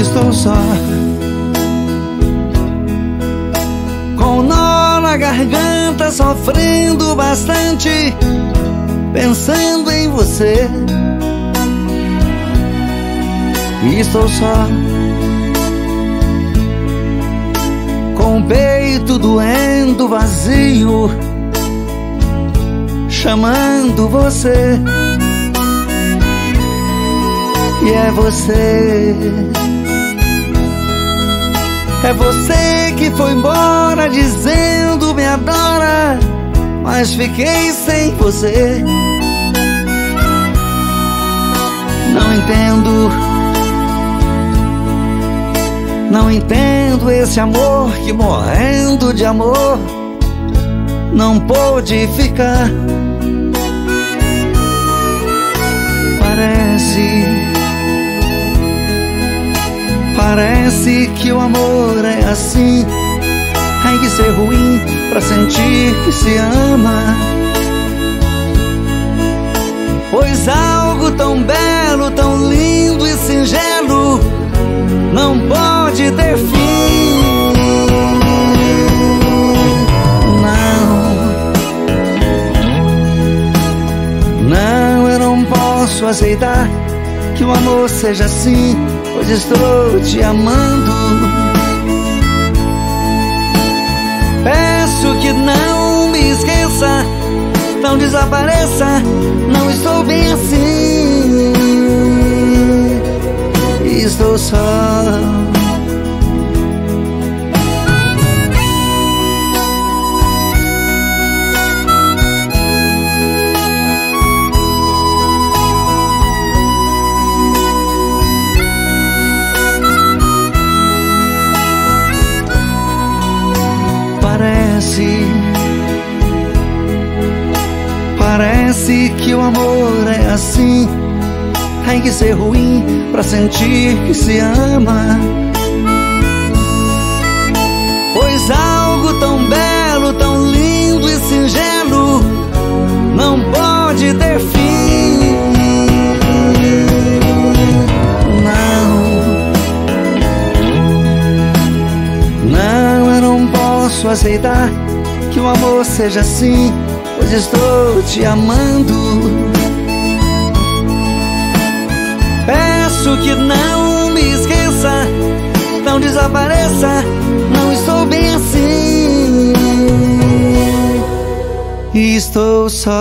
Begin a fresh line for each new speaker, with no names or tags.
estou só. Com nó na garganta Sofrendo bastante Pensando em você. Estou só. Com o peito doendo vazio Chamando você. E é você É você que foi embora Dizendo me adora Mas fiquei sem você Não entendo não entendo esse amor que morrendo de amor não pôde ficar. Parece que o amor é assim. Tem que ser ruim pra sentir que se ama. Pois algo tão belo, tão lindo e singelo não pode ter fim. Não, não, eu não posso aceitar que o amor seja assim, pois estou te amando. Peço que não me esqueça, não desapareça, não estou bem assim estou só. Que o amor é assim tem que ser ruim pra sentir que se ama. Pois algo tão belo, tão lindo e singelo não pode ter fim. Não, não, eu não posso aceitar que o amor seja assim, pois estou te amando. Peço que não me esqueça, não desapareça, não estou bem assim. Estou só.